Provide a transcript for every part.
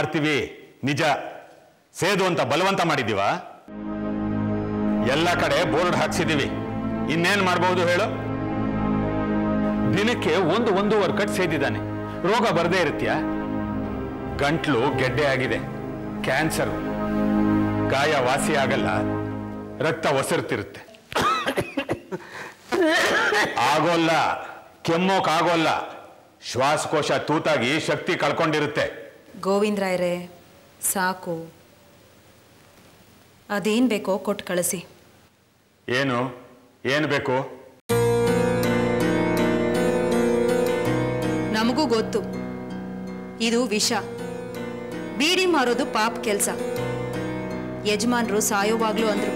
ಬೀಡಿ ಮಾರ್ತೀವಿ ನಿಜ. ಸೇದು ಅಂತ ಬಲವಂತ ಮಾಡಿದ್ದೀವ? ಎಲ್ಲ ಕಡೆ ಬೋರ್ಡ್ ಹಾಕ್ಸಿದ್ದೀವಿ. ಇನ್ನೇನ್ ಮಾಡ್ಬೋದು ಹೇಳು? ದಿನಕ್ಕೆ ಒಂದು ಒಂದೂವರೆ ಕಟ್ ಸೇದಿದ್ದಾನೆ. ರೋಗ ಬರದೇ ಇರುತ್ತ್ಯಾ ಗಂಟ್ಲು ಗೆಡ್ಡೆ ಆಗಿದೆ. ಕ್ಯಾನ್ಸರ್. ಗಾಯ ವಾಸಿ ಆಗಲ್ಲ. ರಕ್ತ ಒಸರ್ತಿರುತ್ತೆ ಆಗೋಲ್ಲ. ಕೆಮ್ಮೋಕಾಗೋಲ್ಲ ಶ್ವಾಸಕೋಶ ತೂತಾಗಿ ಶಕ್ತಿ ಕಳ್ಕೊಂಡಿರುತ್ತೆ. ಗೋವಿಂದರಾಯರೇ ಸಾಕು. ಅದೇನು ಬೇಕೋ ಕೊಟ್ಟು ಕಳಿಸಿ. ಏನು? ಏನು ಬೇಕು? ನಮಗೂ ಗೊತ್ತು. ಇದು ವಿಷ. ಬೀಡಿ ಮಾರೋದು ಪಾಪ ಕೆಲಸ. ಯಜಮಾನ್ರು ಸಾಯೋವಾಗ್ಲೂ ಅಂದ್ರು.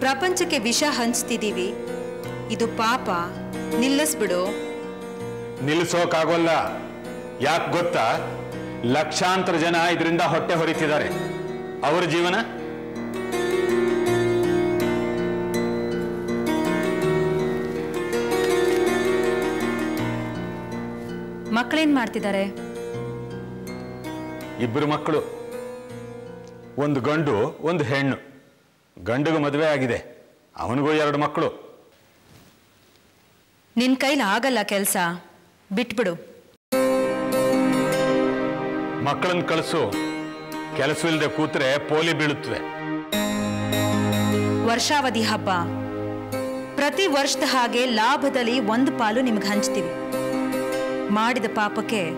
ಪ್ರಪಂಚಕ್ಕೆ ವಿಷ ಹಂಚ್ತಿದ್ದೀವಿ ಇದು ಪಾಪ. ನಿಲ್ಲಿಸ್ಬಿಡು. ನಿಲ್ಲಿಸೋಕಾಗೋಲ್ಲ. ಯಾಕೆ ಗೊತ್ತಾ? ಲಕ್ಷಾಂತರ ಜನ ಇದರಿಂದ ಹೊಟ್ಟೆ ಹೊರಿತಿದ್ದಾರೆ. ಅವರ ಜೀವನ? ಮಕ್ಕಳೇನ್ ಮಾಡ್ತಿದ್ದಾರೆ? ಇಬ್ಬರು ಮಕ್ಕಳು. ಒಂದು ಗಂಡು ಒಂದು ಹೆಣ್ಣು. ಗಂಡಿಗೆ ಮದುವೆ ಆಗಿದೆ. ಅವನಿಗೂ ಎರಡು ಮಕ್ಕಳು. ನಿನ್ ಕೈಲಿ ಆಗಲ್ಲ ಕೆಲಸ. ಬಿಟ್ಬಿಡು. ಮಕ್ಕಳನ್ನ ಕಳಿಸು. ಕೆಲಸವಿಲ್ಲದೆ ಕೂತ್ರೆ ಪೋಲಿ ಬೀಳುತ್ತವೆ ವರ್ಷಾವಧಿ ಹಬ್ಬ. ಪ್ರತಿ ವರ್ಷದ ಹಾಗೆ ಲಾಭದಲ್ಲಿ ಒಂದು ಪಾಲು ನಿಮ್ಗೆ ಹಂಚ್ತೀವಿ. ಮಾಡಿದ ಪಾಪಕ್ಕೆ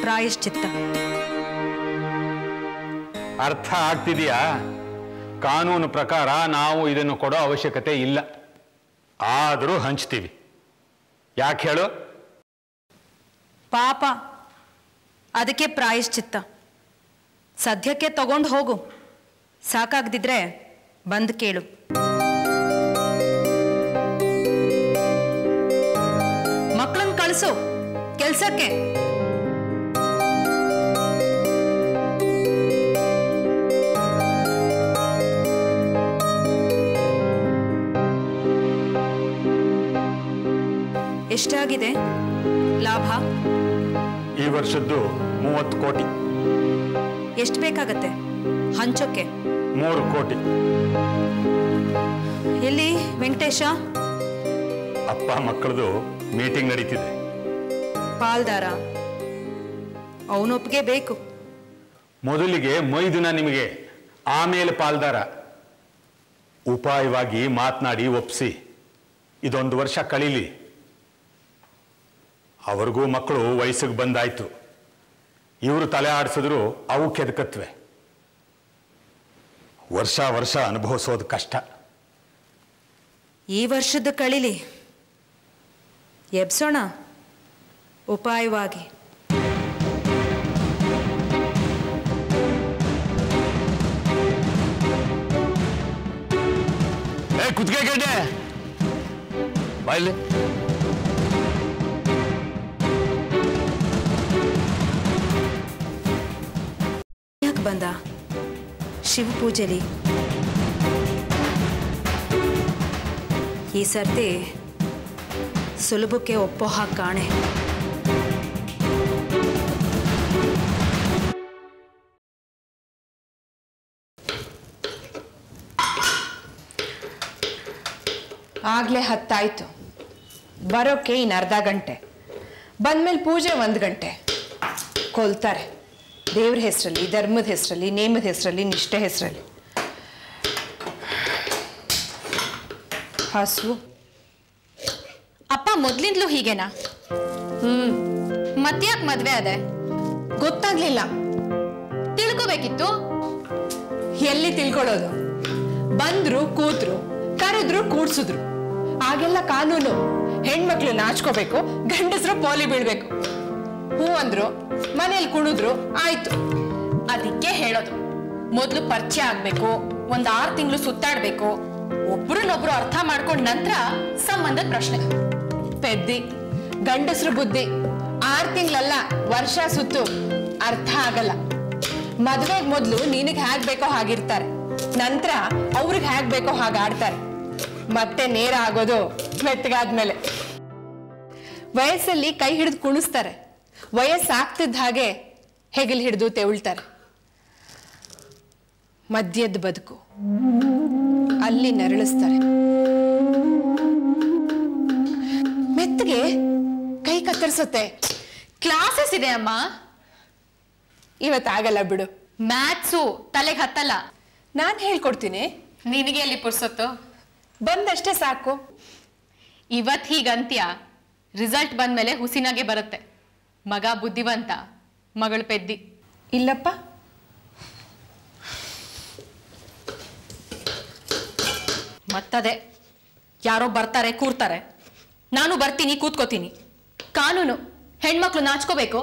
ಪ್ರಾಯಶ್ಚಿತ್ತ. ಅರ್ಥ ಆಗ್ತಿದೆಯಾ? ಕಾನೂನು ಪ್ರಕಾರ ನಾವು ಇದನ್ನು ಕೊಡೋ ಅವಶ್ಯಕತೆ ಇಲ್ಲ. ಆದರೂ ಹಂಚ್ತೀವಿ. ಯಾಕೆ ಹೇಳು? ಪಾಪ. ಅದಕ್ಕೆ ಪ್ರಾಯಶ್ಚಿತ್ತ. ಸದ್ಯಕ್ಕೆ ತಗೊಂಡು ಹೋಗು. ಸಾಕಾಗದಿದ್ರೆ ಬಂದು ಕೇಳು. ಮಕ್ಕಳನ್ನ ಕಳಿಸು. ಕೆಲಸಕ್ಕೆ. ಎಷ್ಟಾಗಿದೆ? ಲಾಭ? ವರ್ಷದ್ದು ಮೂವತ್ತು ಕೋಟಿ. ಎಷ್ಟು ಬೇಕಾಗತ್ತೆ? ಹಂಚೋಕೆ? ಮೂರು ಕೋಟಿ. ಎಲ್ಲಿ? ವೆಂಕಟೇಶ? ಅಪ್ಪ ಮಕ್ಕಳದು ಮೀಟಿಂಗ್ ನಡೀತಿದೆ. ಪಾಲ್ದಾರ? ಅವನೊಪ್ಪಿಗೆ ಬೇಕು. ಮೊದಲಿಗೆ ಮೈದುನ ನಿಮಗೆ ಆಮೇಲೆ ಪಾಲ್ದಾರ. ಉಪಾಯವಾಗಿ ಮಾತನಾಡಿ ಒಪ್ಪಿಸಿ ಇದೊಂದು ವರ್ಷ ಕಳೀಲಿ. ಅವ್ರಿಗೂ ಮಕ್ಕಳು ವಯಸ್ಸಿಗೆ ಬಂದಾಯ್ತು. ಇವರು ತಲೆ ಆಡಿಸಿದ್ರು ಅವು ಕೆದಕತ್ವೆ. ವರ್ಷ ವರ್ಷ ಅನುಭವಿಸೋದು ಕಷ್ಟ. ಈ ವರ್ಷದ ಕಳಿಲಿ ಎಬ್ಸೋಣ ಉಪಾಯವಾಗಿ. ಏ ಕುತ್ಕೆ ಗೆಡ್ಡೆ. ಬಾಯ್ಲಿ. ಬಂದ. ಶಿವ ಪೂಜೆಲಿ. ಈ ಸರ್ತಿ ಸುಲಭಕ್ಕೆ ಒಪ್ಪೋ ಹಾಗೆ ಕಾಣೆ. ಆಗ್ಲೇ ಹತ್ತಾಯ್ತು. ಬರೋಕೆ ಇನ್ನು ಅರ್ಧ ಗಂಟೆ. ಬಂದ್ಮೇಲೆ ಪೂಜೆ ಒಂದು ಗಂಟೆ. ಕೊಲ್ತಾರೆ. ದೇವ್ರ ಹೆಸರಲ್ಲಿ ಧರ್ಮದ ಹೆಸರಲ್ಲಿ ನೇಮದ ಹೆಸರಲ್ಲಿ ನಿಷ್ಠೆ ಹೆಸರಲ್ಲಿ. ಹಸು. ಅಪ್ಪ ಮೊದ್ಲಿಂದಲೂ ಹೀಗೇನಾ? ಹ್ಮ್. ಮತ್ಯಾಕ್ ಮದ್ವೆ ಅದೆ? ಗೊತ್ತಾಗ್ಲಿಲ್ಲ. ತಿಳ್ಕೊಬೇಕಿತ್ತು? ಎಲ್ಲಿ ತಿಳ್ಕೊಳ್ಳೋದು? ಬಂದ್ರು ಕೂತ್ರು ಕರೆದ್ರು ಕೂಡ್ಸಿದ್ರು. ಆಗೆಲ್ಲ ಕಾನೂನು. ಹೆಣ್ಮಕ್ಳು ನಾಚ್ಕೋಬೇಕು ಗಂಡಸ್ರು ಪೋಲಿ ಬೀಳ್ಬೇಕು. ಹೂ ಅಂದ್ರು, ಮನೇಲಿ ಕುಣಿದ್ರು, ಆಯ್ತು. ಅದಕ್ಕೆ ಹೇಳೋದು. ಮೊದ್ಲು ಪರಿಚಯ ಆಗ್ಬೇಕು, ಒಂದ್ ಆರ್ ತಿಂಗಳು ಸುತ್ತಾಡ್ಬೇಕು. ಒಬ್ರನ್ನೊಬ್ರು ಅರ್ಥ ಮಾಡ್ಕೊಂಡ್ ನಂತರ ಸಂಬಂಧದ ಪ್ರಶ್ನೆ. ಪೆದ್ದಿ, ಗಂಡಸ್ರು ಬುದ್ಧಿ. ಆರ್ ತಿಂಗಳಲ್ಲ, ವರ್ಷ ಸುತ್ತು. ಅರ್ಥ ಆಗಲ್ಲ. ಮದ್ವೆಗ್ ಮೊದ್ಲು ನಿನಗ್ ಹ್ಯಾಗ್ ಬೇಕೋ ಹಾಗಿರ್ತಾರೆ. ನಂತರ ಅವ್ರಿಗೆ ಹ್ಯಾಗ್ ಬೇಕೋ ಹಾಗೆ ಆಡ್ತಾರೆ. ಮತ್ತೆ ನೇರ ಆಗೋದು ಮೆತ್ತಗಾದ್ಮೇಲೆ ವಯಸ್ಸಲ್ಲಿ ಕೈ ಹಿಡಿದು ಕುಣಿಸ್ತಾರೆ. ವಯಸ್ಸಾಗ್ತಿದ್ದ ಹಾಗೆ ಹೆಗಲ್ ಹಿಡಿದು ತೆವಳ್ತಾರೆ. ಮದ್ಯದ ಬದುಕು. ಅಲ್ಲಿ ನರಳಿಸ್ತಾರೆ. ಮೆತ್ತಗೆ ಕೈ ಕತ್ತರಿಸುತ್ತೆ. ಕ್ಲಾಸಸ್ ಇದೆ ಅಮ್ಮ. ಇವತ್ತಾಗಲ್ಲ ಬಿಡು. ಮ್ಯಾಥ್ಸು ತಲೆಗೆ ಹತ್ತಲ್ಲ. ನಾನು ಹೇಳ್ಕೊಡ್ತೀನಿ. ನಿನಗೆ ಅಲ್ಲಿ ಪುರ್ಸೊತ್ತು? ಬಂದಷ್ಟೇ ಸಾಕು. ಇವತ್ ಹೀಗಂತ್ಯ? ರಿಸಲ್ಟ್ ಬಂದ್ಮೇಲೆ ಹುಸಿನಾಗೆ ಬರುತ್ತೆ. ಮಗ ಬುದ್ಧಿವಂತ ಮಗಳು ಪೆದ್ದಿ. ಇಲ್ಲಪ್ಪ. ಮತ್ತದೇ ಯಾರೋ ಬರ್ತಾರೆ ಕೂರ್ತಾರೆ. ನಾನು ಬರ್ತೀನಿ ಕೂತ್ಕೋತೀನಿ. ಕಾನೂನು ಹೆಣ್ಮಕ್ಳು ನಾಚ್ಕೋಬೇಕು.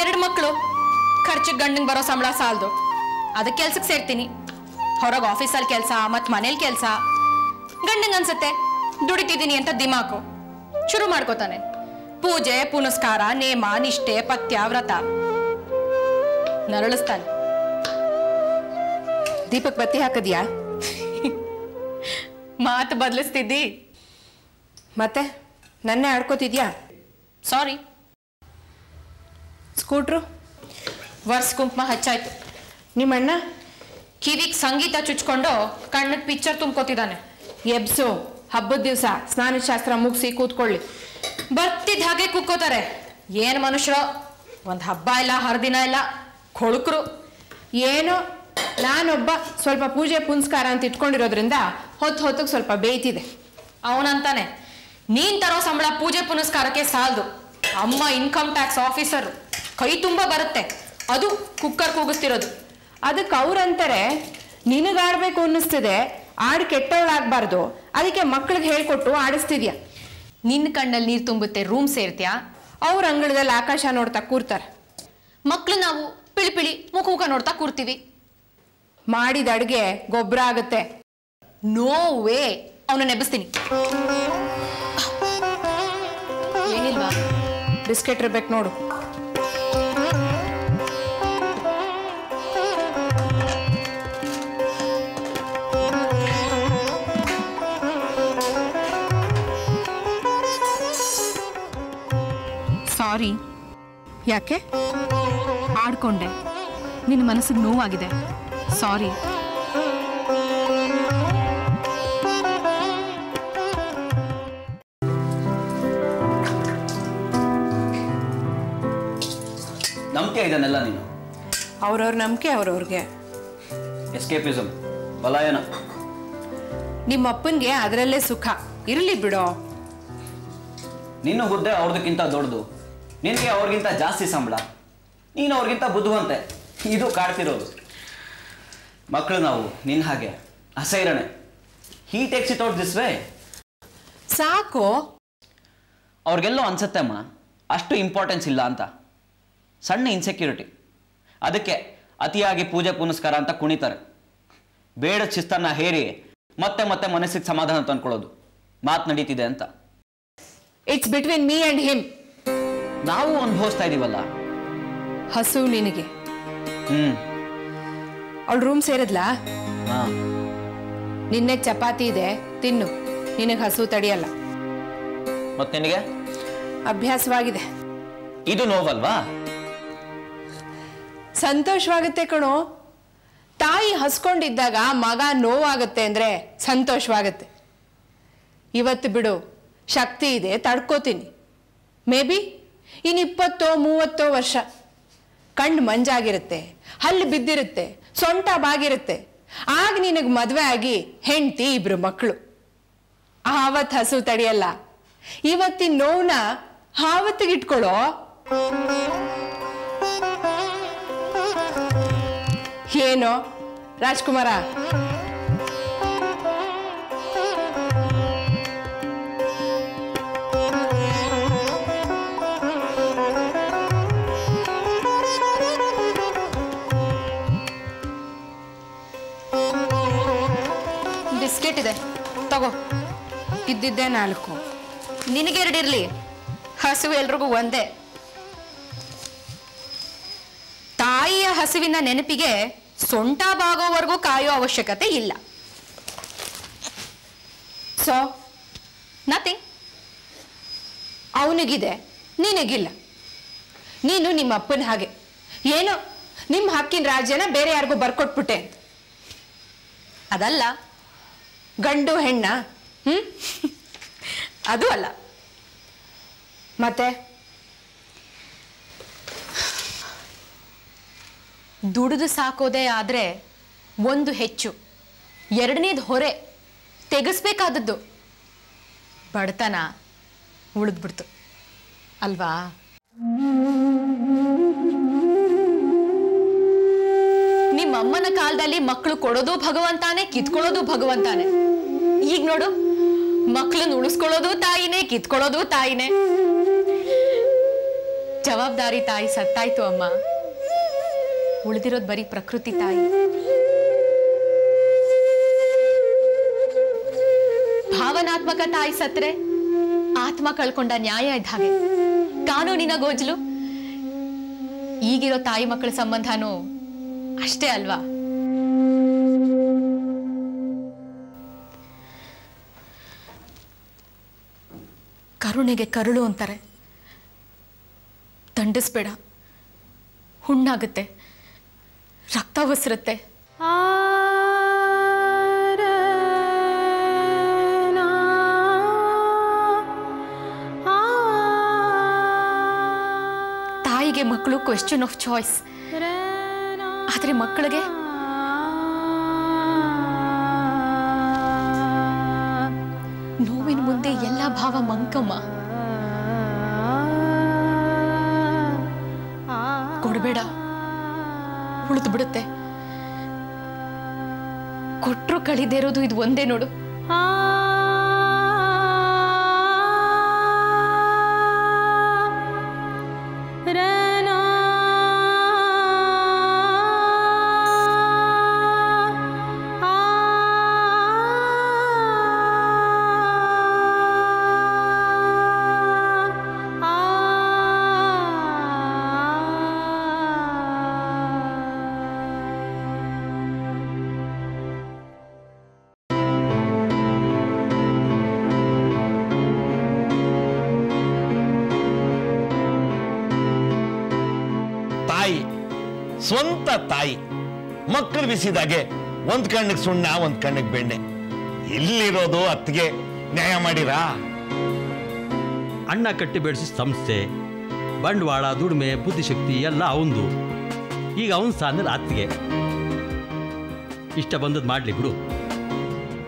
ಎರಡು ಮಕ್ಕಳು ಖರ್ಚಿಗೆ ಗಂಡನ್ ಬರೋ ಸಂಬಳ ಸಾಲದು. ಅದಕ್ಕೆ ಕೆಲ್ಸಕ್ಕೆ ಸೇರ್ತೀನಿ. ಹೊರಗೆ ಆಫೀಸಲ್ಲಿ ಕೆಲಸ ಮತ್ತು ಮನೇಲಿ ಕೆಲಸ. ಗಂಡಂಗೆ ಅನ್ಸುತ್ತೆ ದುಡಿತಿದ್ದೀನಿ ಅಂತ ದಿಮಾಕು. ಶುರು ಮಾಡ್ಕೋತಾನೆ. ಪೂಜೆ ಪುನಸ್ಕಾರ ನೇಮ ನಿಷ್ಠೆ ಪಥ್ಯ ವ್ರತ. ನರಳಿಸ್ತಾನೆ. ದೀಪಕ್ ಬತ್ತಿ ಹಾಕದ್ಯಾ? ಮಾತು ಬದಲಿಸ್ತಿದ್ದಿ. ಮತ್ತೆ? ನನ್ನೇ ಆಡ್ಕೋತಿದ್ಯಾ? ಸಾರಿ. ಸ್ಕೂಟ್ರು? ವರ್ಸ್ ಕುಂಕುಮ ಹಚ್ಚಾಯ್ತು. ನಿಮ್ಮಣ್ಣ? ಕಿವಿಗೆ ಸಂಗೀತ ಚುಚ್ಕೊಂಡು ಕಣ್ಣಿಗೆ ಪಿಕ್ಚರ್ ತುಂಬ್ಕೋತಿದ್ದಾನೆ. ಎಬ್ಸು. ಹಬ್ಬದ ದಿವಸ. ಸ್ನಾನ ಶಾಸ್ತ್ರ ಮುಗಿಸಿ ಕೂತ್ಕೊಳ್ಳಿ. ಬರ್ತಿದ್ದ ಹಾಗೆ ಕುಕ್ಕೋತಾರೆ. ಏನು ಮನುಷ್ಯರು, ಒಂದು ಹಬ್ಬ ಇಲ್ಲ, ಹರಿದಿನ ಇಲ್ಲ, ಕೊಳಕರು. ಏನು, ನಾನೊಬ್ಬ ಸ್ವಲ್ಪ ಪೂಜೆ ಪುನಸ್ಕಾರ ಅಂತ ಇಟ್ಕೊಂಡಿರೋದ್ರಿಂದ ಹೊತ್ತು ಹೊತ್ತಿಗೆ ಸ್ವಲ್ಪ ಬೇಯ್ತಿದೆ. ಅವನಂತಾನೆ, ನೀನ್ ತರೋ ಸಂಬಳ ಪೂಜೆ ಪುನಸ್ಕಾರಕ್ಕೆ ಸಾಲದು. ಅಮ್ಮ ಇನ್ಕಮ್ ಟ್ಯಾಕ್ಸ್ ಆಫೀಸರ್ ಕೈ ತುಂಬ ಬರುತ್ತೆ. ಅದು ಕುಕ್ಕರ್ ಕೂಗಿಸ್ತಿರೋದು ಅದಕ್ಕೆ ಅವ್ರಂತಾರೆ, ನಿನಗಾಡ್ಬೇಕು ಅನ್ನಿಸ್ತಿದೆ. ಆಡು ಕೆಟ್ಟವಳಾಗಬಾರ್ದು. ಅದಕ್ಕೆ ಮಕ್ಳಿಗೆ ಹೇಳ್ಕೊಟ್ಟು ಆಡಿಸ್ತಿದ್ಯಾ? ನಿನ್ ಕಣ್ಣಲ್ಲಿ ನೀರು ತುಂಬುತ್ತೆ ರೂಮ್ ಸೇರ್ತೀಯಾ? ಅವ್ರ ಅಂಗಳದಲ್ಲಿ ಆಕಾಶ ನೋಡ್ತಾ ಕೂರ್ತಾರೆ. ಮಕ್ಳು ನಾವು ಪಿಳಿ ಪಿಳಿ ಮುಖ ಮುಖ ನೋಡ್ತಾ ಕೂರ್ತೀವಿ. ಮಾಡಿದ ಅಡುಗೆ ಗೊಬ್ಬರ ಆಗುತ್ತೆ. ನೋ ವೇ ಅವನ ನೆಬ್ಬಿಸ್ತೀನಿ ಏನಿಲ್ವಾ? ಬಿಸ್ಕೆಟ್ ಇರ್ಬೇಕು ನೋಡು. ಸಾರಿ. ಯಾಕೆ? ಆಡ್ಕೊಂಡೆ. ನಿನ್ನ ಮನಸ್ಸಿಗೆ ನೋವಾಗಿದೆ. ಸಾರಿ. ನಂಬಿಕೆ ಇದನ್ನೆಲ್ಲ ನೀನು? ಅವ್ರವ್ರ ನಂಬಿಕೆ ಅವ್ರವ್ರಿಗೆ. ಎಸ್ಕೇಪಿಸಮ್ ಬಲಾಯನ. ನಿಮ್ಮ ಅಪ್ಪನಿಗೆ ಅದರಲ್ಲೇ ಸುಖ. ಇರಲಿ ಬಿಡೋ. ನಿನ್ನ ಹುದ್ದೆ ಅವ್ರದಕ್ಕಿಂತ ದೊಡ್ಡದು. ನಿನಗೆ ಅವ್ರಿಗಿಂತ ಜಾಸ್ತಿ ಸಂಬಳ ನೀನು ಅವ್ರಿಗಿಂತ ಬುದ್ಧಿವಂತೆ ಇದು ಕಾಡ್ತಿರೋದು. ಮಕ್ಕಳು ನಾವು ನಿನ್ನ ಹಾಗೆ ಅಸೈರಣೆ he takes it out this way ಸಾಕು. ಅವ್ರಿಗೆಲ್ಲೋ ಅನ್ಸತ್ತೆ ಅಮ್ಮ ಅಷ್ಟು ಇಂಪಾರ್ಟೆನ್ಸ್ ಇಲ್ಲ ಅಂತ. ಸಣ್ಣ ಇನ್ಸೆಕ್ಯೂರಿಟಿ ಅದಕ್ಕೆ ಅತಿಯಾಗಿ ಪೂಜೆ ಪುನಸ್ಕಾರ ಅಂತ ಕುಣಿತಾರೆ. ಬೇಡ ಶಿಸ್ತನ್ನ ಹೇರಿ ಮತ್ತೆ ಮತ್ತೆ ಮನಸ್ಸಿಗೆ ಸಮಾಧಾನ ತಂದ್ಕೊಳ್ಳೋದು. ಮಾತು ನಡೀತಿದೆ ಅಂತ. It's between me and him ನಾವು ಅನುಭವಿಸ್ತಾ ಇದೀವಲ್ಲ? ಹಸು ನಿನಗೆ. ಹ್ಮ್. ಅವಳು ರೂಮ್ ಸೇರಿದ್ಲಾ? ನಿನ್ನೆ ಚಪಾತಿ ಇದೆ ತಿನ್ನು. ನಿನಗೆ ಹಸು ತಡಿಯಲ್ಲ. ಮತ್ತೆ ನಿನಗೆ? ಅಭ್ಯಾಸವಾಗಿದೆ. ಇದು ನೋವಲ್ವಾ? ಸಂತೋಷವಾಗುತ್ತೆ ಕಣೋ. ತಾಯಿ ಹಸ್ಕೊಂಡಿದ್ದಾಗ ಮಗ ನೋವಾಗುತ್ತೆ ಅಂದ್ರೆ ಸಂತೋಷವಾಗುತ್ತೆ. ಇವತ್ತು ಬಿಡು ಶಕ್ತಿ ಇದೆ ತಡ್ಕೋತೀನಿ. ಮೇ ಬಿ ಇನ್ನು ಇಪ್ಪತ್ತೋ ಮೂವತ್ತೋ ವರ್ಷ. ಕಣ್ಣು ಮಂಜಾಗಿರುತ್ತೆ, ಹಲ್ಲು ಬಿದ್ದಿರುತ್ತೆ, ಸೊಂಟ ಬಾಗಿರುತ್ತೆ. ಆಗ ನಿನಗೆ ಮದುವೆ ಆಗಿ ಹೆಂಡ್ತಿ ಇಬ್ರು ಮಕ್ಕಳು ಆವತ್ ಹಸು ತಡಿಯಲ್ಲ. ಇವತ್ತಿನ ನೋವನ್ನ ಆವತ್ತಿಗಿಟ್ಕೊಳ್ಳೋ ಏನೋ, ರಾಜ್ಕುಮಾರ? ಇದ್ದಿದ್ದೆ ನಾಲ್ಕು. ನಿನಗೆರಡಿರ್ಲಿ ಹಸುವು ಎಲ್ರಿಗೂ ಒಂದೇ. ತಾಯಿಯ ಹಸುವಿನ ನೆನಪಿಗೆ ಸೊಂಟ ಬಾಗೋವರೆಗೂ ಕಾಯೋ ಅವಶ್ಯಕತೆ ಇಲ್ಲ. ಸೊ ನಥಿಂಗ್ ಅವನಿಗಿದೆ, ನಿನಗಿಲ್ಲ. ನೀನು ನಿಮ್ಮ ಅಪ್ಪನ ಹಾಗೆ. ಏನು? ನಿಮ್ಮ ಹಕ್ಕಿನ ರಾಜ್ಯನ ಬೇರೆ ಯಾರಿಗೂ ಬರ್ಕೊಟ್ಬಿಟ್ಟೆ ಅದಲ್ಲ, ಗಂಡು ಹೆಣ್ಣ ಅದು ಅಲ್ಲ. ಮತ್ತೆ? ದುಡಿದು ಸಾಕೋದೇ ಆದ್ರೆ ಒಂದು ಹೆಚ್ಚು. ಎರಡನೇದು ಹೊರೆ ತೆಗೆಸ್ಬೇಕಾದದ್ದು. ಬಡತನ ಉಳಿದ್ಬಿಡ್ತು. ಅಲ್ವಾ? ನಿಮ್ಮಮ್ಮನ ಕಾಲದಲ್ಲಿ ಮಕ್ಕಳು ಕೊಡೋದು ಭಗವಂತಾನೆ, ಕಿತ್ಕೊಳ್ಳೋದು ಭಗವಂತಾನೆ. ಈಗ ನೋಡು. ಮಕ್ಕಳನ್ನ ಉಳಿಸ್ಕೊಳ್ಳೋದು ತಾಯಿನೇ, ಕಿತ್ಕೊಳ್ಳೋದು ತಾಯಿನೇ. ಜವಾಬ್ದಾರಿ ತಾಯಿ ಸತ್ತಾಯ್ತು ಅಮ್ಮ. ಉಳಿದಿರೋದು ಬರೀ ಪ್ರಕೃತಿ ತಾಯಿ. ಭಾವನಾತ್ಮಕ ತಾಯಿ ಸತ್ರೆ, ಆತ್ಮ ಕಳ್ಕೊಂಡ ನ್ಯಾಯ ಇದ್ದ ಹಾಗೆ. ಕಾನೂನಿನ ಗೋಜಲು. ಈಗಿರೋ ತಾಯಿ ಮಕ್ಕಳ ಸಂಬಂಧನೂ ಅಷ್ಟೇ ಅಲ್ವಾ? ಕರುಣೆಗೆ ಕರುಳು ಅಂತಾರೆ. ದಂಡಿಸ್ಬೇಡ. ಹುಣ್ಣಾಗುತ್ತೆ. ರಕ್ತ ಒಸರುತ್ತೆ ತಾಯಿಗೆ ಮಕ್ಕಳು ಕ್ವೆಶ್ಚನ್ ಆಫ್ ಚಾಯ್ಸ್ ಆದರೆ ಮಕ್ಕಳಿಗೆ ಮಂಕಮ್ಮ. ಕೊಡಬೇಡ. ಉಳಿದು ಬಿಡುತ್ತೆ. ಕೊಟ್ರು ಕಳಿದೇ ಇರೋದು ಇದು ಒಂದೇ ನೋಡು. ಮಕ್ಕಳು ಬಿಸಿದಾಗೆ ಒಂದ್ ಕಣ್ಣಿಗೆ ಸುಣ್ಣ ಒಂದ್ ಕಣ್ಣಿಗೆ ಬೆಣ್ಣೆ. ಎಲ್ಲಿರೋದು ಅತ್ತಿಗೆ? ನ್ಯಾಯ ಮಾಡಿರಾ? ಅಣ್ಣ ಕಟ್ಟಿ ಬೆಳೆಸಿದ ಸಂಸ್ಥೆ ಬಂಡವಾಳ ದುಡಿಮೆ ಬುದ್ಧಿಶಕ್ತಿ ಎಲ್ಲ ಅವಂದು. ಈಗ ಅವನ ಸ್ಥಾನದಲ್ಲಿ ಅತ್ತಿಗೆ. ಇಷ್ಟ ಬಂದದ್ದು ಮಾಡ್ಲಿ ಬಿಡು.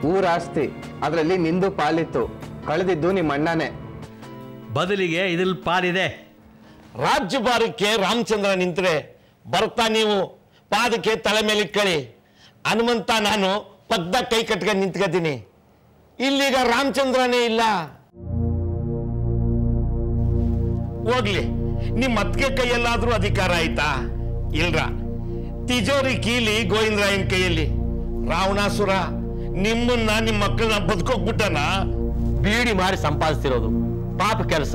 ಊರ ಆಸ್ತಿ ಅದರಲ್ಲಿ ನಿಂದು ಪಾಲಿತ್ತು. ಕಳೆದಿದ್ದು ನಿಮ್ಮ ಅಣ್ಣನೇ. ಬದಲಿಗೆ ಇದ್ರಲ್ಲಿ ಪಾಲಿದೆ. ರಾಜ್ಯ ಭಾರಕ್ಕೆ ರಾಮಚಂದ್ರ ನಿಂತರೆ ಬರ್ತಾ ನೀವು? ಪಾದಕ್ಕೆ ತಲೆ ಮೇಲೆ ಇಕ್ಕಳಿ ಹನುಮಂತ ನಾನು ಪದ್ದ ಕೈ ಕಟ್ಕೊಂಡು ನಿಂತ್ಕೊತೀನಿ. ಇಲ್ಲೀಗ ರಾಮಚಂದ್ರನೇ ಇಲ್ಲ. ಹೋಗ್ಲಿ, ನಿಮ್ಮ ಅತ್ತಿಗೆ ಕೈಯಲ್ಲಾದ್ರೂ ಅಧಿಕಾರ ಆಯ್ತಾ? ಇಲ್ರ. ತಿಜೋರಿ ಕೀಲಿ ಗೋವಿಂದರಾಯನ್ ಕೈಯಲ್ಲಿ. ರಾವಣಾಸುರ, ನಿಮ್ಮನ್ನ ನಿಮ್ಮ ಮಕ್ಕಳನ್ನ ಬದುಕೋಗ್ಬಿಟ್ಟನ? ಬೀಡಿ ಮಾರಿ ಸಂಪಾದಿಸ್ತಿರೋದು. ಪಾಪ ಕೆಲಸ,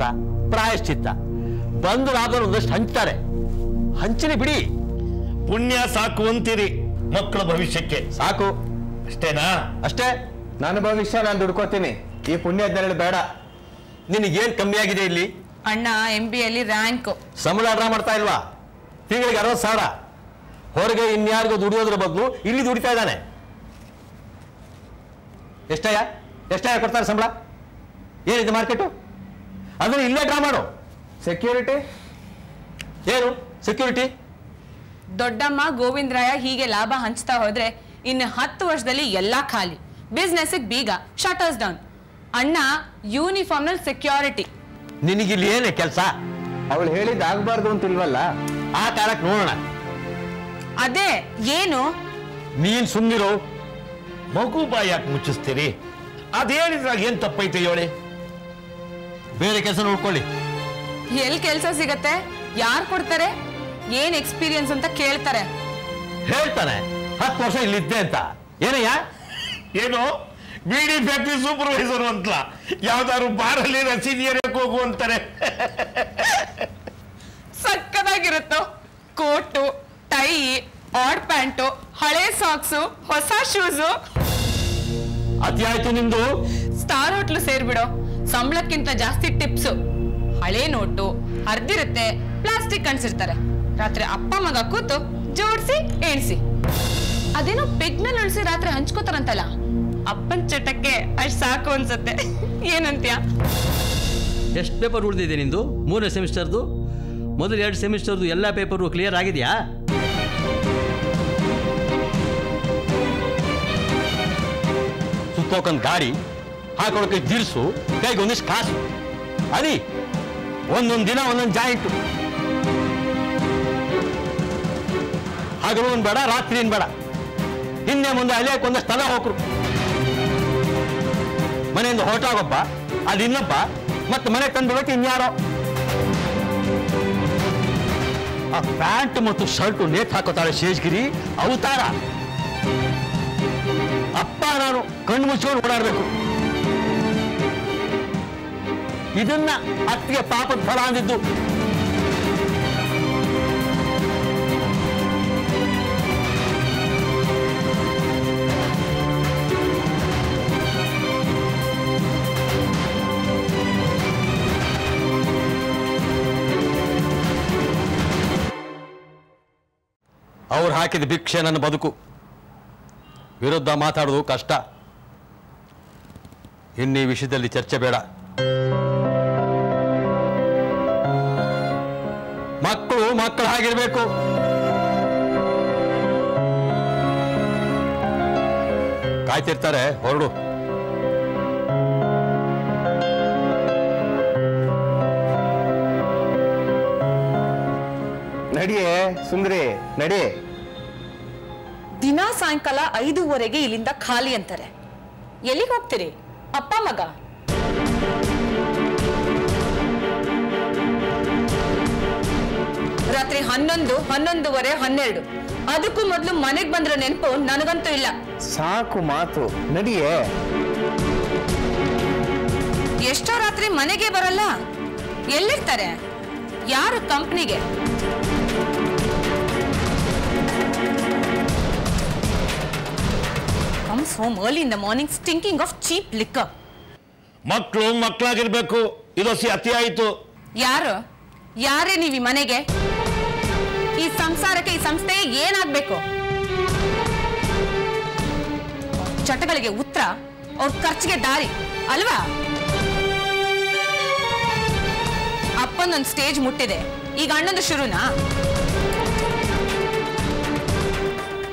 ಪ್ರಾಯಶ್ಚಿತ್ತ. ಬಂದು ಆದರೂ ಒಂದಷ್ಟು ಹಂಚ್ತಾರೆ. ಹಂಚಿನಿ ಬಿಡಿ. ಪುಣ್ಯ ಸಾಕು ಅಂತೀರಿ. ಮಕ್ಕಳ ಭವಿಷ್ಯಕ್ಕೆ. ಸಾಕು. ಅಷ್ಟೇನಾ? ಅಷ್ಟೇ. ನನ್ನ ಭವಿಷ್ಯ ನಾನು ದುಡ್ಕೋತೀನಿ. ಈ ಪುಣ್ಯ ಪುಣ್ಯದ ಬೇಡ. ನಿನಗೇನ್ ಕಮ್ಮಿ ಆಗಿದೆ ಇಲ್ಲಿ? ಅಣ್ಣ ಎಂ ಬಿ ಅಲ್ಲಿ ರ್ಯಾಂಕ್ ಸಂಬಳ ಡ್ರಾ ಮಾಡ್ತಾ ಇಲ್ವಾ? ತಿಂಗಳಿಗೆ ಅರವತ್ತು ಸಾವಿರ. ಹೊರಗೆ ಇನ್ಯಾರಿಗೂ ದುಡಿಯೋದ್ರ ಬದಲು ಇಲ್ಲಿ ದುಡಿತಾ ಇದ್ದಾನೆ. ಎಷ್ಟಯ್ಯ? ಎಷ್ಟಯ್ಯ ಕೊಡ್ತಾರೆ ಸಂಬಳ? ಏನಿದೆ ಮಾರ್ಕೆಟು ಅದನ್ನು ಇಲ್ಲೇ ಡ್ರಾ ಮಾಡು. ಸೆಕ್ಯೂರಿಟಿ ಏನು? ಸೆಕ್ಯೂರಿಟಿ ದೊಡ್ಡಮ್ಮ ಗೋವಿಂದರಾಯ ಹೀಗೆ ಲಾಭ ಹಂಚ್ತಾ ಹೋದ್ರೆ ಇನ್ನು ಹತ್ತು ವರ್ಷದಲ್ಲಿ ಎಲ್ಲಾ ಖಾಲಿ. ಬಿಸ್ನೆಸ್ ಬೀಗ ಶಟರ್ಸ್ ಡೌನ್ ಅಣ್ಣ ಯೂನಿಫಾರ್ಮ್ನಲ್ಲಿ ಸೆಕ್ಯೂರಿಟಿ ನಿನಗಿಲ್ಲಿ ಏನೇ ಕೆಲಸ? ಅವಳು ಹೇಳಿದ್ದು ಆಗ್ಬಾರ್ದು ಅಂತಿಲ್ವಲ್ಲ ಆ ಕಾಲಕ್ಕೆ ನೋಡೋಣ. ಅದೇ ಏನು? ನೀನ್ ಸುಮ್ಮಿರೋ ಮಗು ಬಾಯಿ ಯಾಕೆ ಮುಚ್ಚಿಸ್ತೀರಿ? ಅದ್ ಹೇಳಿದ್ರಾಗ ಏನ್ ತಪ್ಪೈತೆ ಹೇಳಿ? ಬೇರೆ ಕೆಲಸ ನೋಡ್ಕೊಳ್ಳಿ. ಎಲ್ ಕೆಲಸ ಸಿಗತ್ತೆ? ಯಾರು ಕೊಡ್ತಾರೆ? ಏನ್ ಎಕ್ಸ್ಪೀರಿಯನ್ಸ್ ಅಂತ ಕೇಳ್ತಾರೆ. ಹೇಳ್ತಾನೆ. ಹತ್ತು ವರ್ಷ ಇಲ್ಲಿದ್ದೆ ಅಂತ. ಏನಯ್ಯ? ಏನು? ಬಿಡಿ ಫ್ಯಾಕ್ಟ್ರಿ ಸೂಪರ್ವೈಸರ್ ಅಂತ ಯಾವ್ದಾದ್ರು ಬಾರಲ್ಲಿ ಸೀನಿಯರ್ ಹೋಗು ಅಂತಾರೆ. ಸಕ್ಕದಾಗಿರುತ್ತೋ. ಕೋಟು ಟೈ ಆಡ್ ಪ್ಯಾಂಟು ಹಳೆ ಸಾಕ್ಸು ಹೊಸ ಶೂಸು ಅತಿ ಆಯ್ತು ನಿಂದು? Star hotel ಸೇರ್ಬಿಡೋ. ಸಂಬಳಕ್ಕಿಂತ ಜಾಸ್ತಿ ಟಿಪ್ಸ್ ಹಳೆ ನೋಟು ಹರ್ದಿರುತ್ತೆ ಪ್ಲಾಸ್ಟಿಕ್ ಅನ್ಸಿರ್ತಾರೆ ರಾತ್ರಿ ಅಪ್ಪ ಮಗ ಕೂತು ಜೋಡಿಸಿ ಎಣಿಸಿ ಅದೇನೋ ಪೆಗ್ನಲ್ಲಿ ಅಳಿಸಿ ರಾತ್ರಿ ಹಂಚ್ಕೋತಾರಂತಲ್ಲ? ಅಪ್ಪನ ಚಟಕ್ಕೆ ಅಷ್ಟು ಸಾಕು ಅನ್ಸತ್ತೆ. ಏನಂತೀಯ? ಎಷ್ಟು ಪೇಪರ್ ಉಳಿದಿದೆ ನಿಂದು? ಮೂರನೇ ಸೆಮಿಸ್ಟರ್ದು? ಮೊದಲು ಎರಡು ಸೆಮಿಸ್ಟರ್ದು ಎಲ್ಲ ಪೇಪರು ಕ್ಲಿಯರ್ ಆಗಿದೆಯಾ? ಸುತ್ತೋಕೊಂದು ಗಾಡಿ ಹಾಕೊಳಕ್ಕೆ ಜಿರ್ಸು ಕೈಗೆ ಒಂದಿಷ್ಟು ಕಾಸು. ಅದಿ ಒಂದೊಂದು ದಿನ ಒಂದೊಂದು ಜಾಯಿಂಟು. ಹಗಲು ಒಂದು ಬೇಡ ರಾತ್ರಿ ಬೇಡ. ಹಿಂದೆ ಮುಂದೆ ಅಲ್ಲೇ ಒಂದಷ್ಟು ಸ್ಥಳ ಹೋಗ್ರು. ಮನೆಯಿಂದ ಹೊರಟಾಗೊಬ್ಬ, ಅಲ್ಲಿ ಇನ್ನೊಬ್ಬ, ಮತ್ತೆ ಮನೆ ತಂದ್ಬಿಡಕ್ಕೆ ಇನ್ಯಾರೋ. ಆ ಪ್ಯಾಂಟ್ ಮತ್ತು ಶರ್ಟ್ ನೇತ್ ಹಾಕೋತಾಳೆ ಶೇಷಗಿರಿ, ಅವತಾರ. ಅಪ್ಪ ನಾನು ಕಣ್ಣು ಮುಚ್ಕೊಂಡು ಓಡಾಡಬೇಕು. ಇದನ್ನ ಅತ್ತಿಗೆ ಪಾಪದ ಫಲ ಅಂದಿದ್ದು. ಅವ್ರು ಹಾಕಿದ ಭಿಕ್ಷೆ ನನ್ನ ಬದುಕು. ವಿರುದ್ಧ ಮಾತಾಡೋದು ಕಷ್ಟ. ಇನ್ನೀ ವಿಷಯದಲ್ಲಿ ಚರ್ಚೆ ಬೇಡ. ಮಕ್ಕಳು ಮಕ್ಕಳು ಹಾಗಿರ್ಬೇಕು. ಕಾಯ್ತಿರ್ತಾರೆ, ಹೊರಡು. ನಡಿಯೇ, ಸುಂದ್ರಿ, ನಡಿ. ದಿನ ಸಾಯಂಕಾಲ ಐದೂವರೆಗೆ ಇಲ್ಲಿಂದ ಖಾಲಿ ಅಂತಾರೆ. ಎಲ್ಲಿಗೆ ಹೋಗ್ತೀರಿ? ಅಪ್ಪ ಮಗ? ರಾತ್ರಿ ಹನ್ನೊಂದು ಹನ್ನೊಂದುವರೆ ಹನ್ನೆರಡು. ಅದಕ್ಕೂ ಮೊದಲು ಮನೆಗೆ ಬಂದ್ರ ನೆನಪು ನನಗಂತೂ ಇಲ್ಲ. ಸಾಕು ಮಾತು ನಡಿಯೇ? ಎಷ್ಟೋ ರಾತ್ರಿ ಮನೆಗೆ ಬರಲ್ಲ. ಎಲ್ಲಿರ್ತಾರೆ? ಯಾರು ಕಂಪ್ನಿಗೆ? Comes early in the morning morning of of liquor. Liquor ಮಕ್ಕಳು ಮಕ್ಕಳಾಗಿರ್ಬೇಕು ಇದೊಸಿ ಅತಿ ಆಯಿತು. ಯಾರು? ಯಾರೇ ನೀವು ಈ ಮನೆಗೆ? ಈ ಸಂಸಾರಕ್ಕೆ ಈ ಸಂಸ್ಥೆ ಏನಾಗ್ಬೇಕು? ಚಟಗಳಿಗೆ ಉತ್ತರ ಅವ್ರ ಖರ್ಚಿಗೆ ದಾರಿ ಅಲ್ವಾ? ಅಪ್ಪನೊಂದು ಸ್ಟೇಜ್ ಮುಟ್ಟಿದೆ. ಈಗ ಅಣ್ಣಂದು ಶುರುನಾ?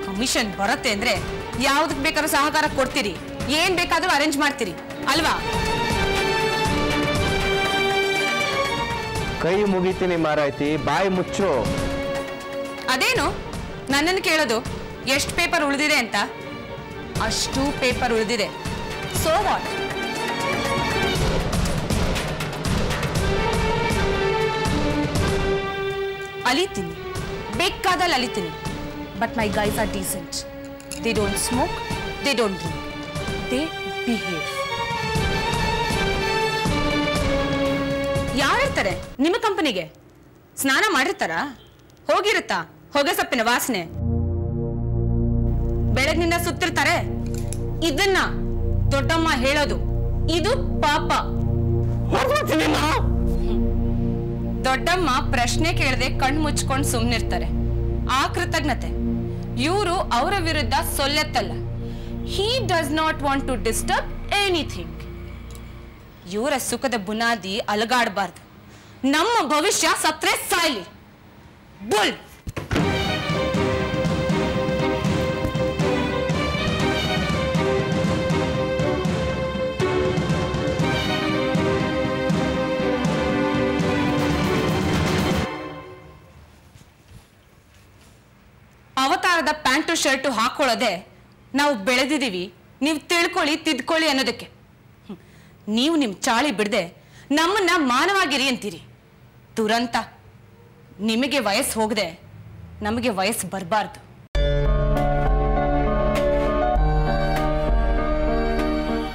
ಕಮಿಷನ್ ಬರುತ್ತೆ ಅಂದ್ರೆ ಯಾವ್ದಕ್ ಬೇಕಾದ್ರೂ ಸಹಕಾರ ಕೊಡ್ತೀರಿ. ಏನ್ ಬೇಕಾದ್ರೂ ಅರೇಂಜ್ ಮಾಡ್ತೀರಿ. ಅಲ್ವಾ? ಕೈ ಮುಗಿತೀನಿ ಮಾರಾಯ್ತಿ ಬಾಯಿ ಮುಚ್ಚು. ಅದೇನು? ನನ್ನನ್ನು ಕೇಳೋದು ಎಷ್ಟು ಪೇಪರ್ ಉಳಿದಿದೆ ಅಂತ? ಅಷ್ಟು ಪೇಪರ್ ಉಳಿದಿದೆ. ಸೋ ವಾಟ್ ಅಲಿತೀನಿ. ಬೇಕಾದಲ್ಲಿ ಅಲಿತೀನಿ. But my guys are decent they don't smoke they don't drink. They behave. ಯಾರಿರ್ತಾರೆ ನಿಮ್ಮ ಕಂಪನಿಗೆ? ಸ್ನಾನ ಮಾಡಿರ್ತಾರಾ? ಹೋಗಿರುತ್ತಾ? ಹೊಗೆ ಸೊಪ್ಪಿನ ವಾಸನೆ? ಬೆಳಗ್ನಿಂದ ಸುತ್ತಿರ್ತಾರೆ? ಇದನ್ನ ದೊಡ್ಡಮ್ಮ ಹೇಳೋದು, ಇದು ಪಾಪ. ದೊಡ್ಡಮ್ಮ ಪ್ರಶ್ನೆ ಕೇಳದೆ ಕಣ್ ಮುಚ್ಕೊಂಡು ಸುಮ್ನಿರ್ತಾರೆ. ಆ ಕೃತಜ್ಞತೆ. ಇವರು ಅವರ ವಿರುದ್ಧ ಸೊಲ್ಲೆತ್ತಲ್ಲ. He does not want to disturb anything ಇವರ ಸುಖದ ಬುನಾದಿ ಅಲಗಾಡಬಾರ್ದು. ನಮ್ಮ ಭವಿಷ್ಯ ಸತ್ರೆ ಸಾಯ್ಲಿ. ಬುಲ್. ಅವತಾರದ ಪ್ಯಾಂಟು ಶರ್ಟು ಹಾಕೊಳ್ಳೋದೆ ನಾವು ಬೆಳೆದಿದ್ದೀವಿ. ನೀವು ತಿಳ್ಕೊಳ್ಳಿ, ತಿದ್ಕೊಳ್ಳಿ ಅನ್ನೋದಕ್ಕೆ. ನೀವು ನಿಮ್ಮ ಚಾಳಿ ಬಿಡದೆ ನಮ್ಮನ್ನ ಮಾನವಾಗಿರಿ ಅಂತೀರಿ. ದುರಂತ. ನಿಮಗೆ ವಯಸ್ಸು ಹೋಗದೆ, ನಮಗೆ ವಯಸ್ಸು ಬರಬಾರ್ದು.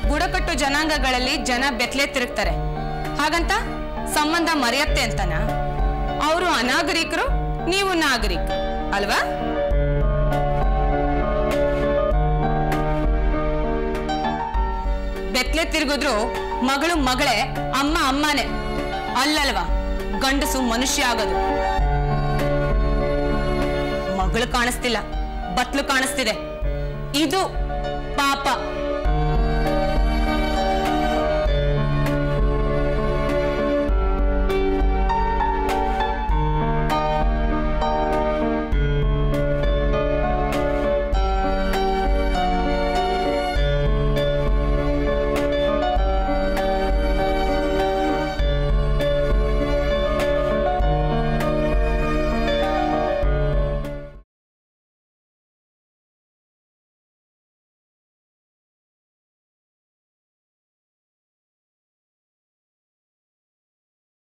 ಬುಡಕಟ್ಟು ಜನಾಂಗಗಳಲ್ಲಿ ಜನ ಬೆತ್ತಲೆ ತಿರುಗ್ತಾರೆ. ಹಾಗಂತ? ಸಂಬಂಧ ಮರೆಯತ್ತೆ ಅಂತನಾ? ಅವರು ಅನಾಗರಿಕರು, ನೀವು ನಾಗರಿಕರು. ಅಲ್ವಾ? ಬೆತ್ತಲೆ ತಿರುಗಿದ್ರು ಮಗಳು ಮಗಳೇ, ಅಮ್ಮ ಅಮ್ಮನೆ. ಅಲ್ಲಲ್ವಾ, ಗಂಡಸು ಮನುಷ್ಯ ಆಗೋದು. ಮಗಳು ಕಾಣಿಸ್ತಿಲ್ಲ, ಬತ್ಲು ಕಾಣಿಸ್ತಿದೆ. ಇದು ಪಾಪ.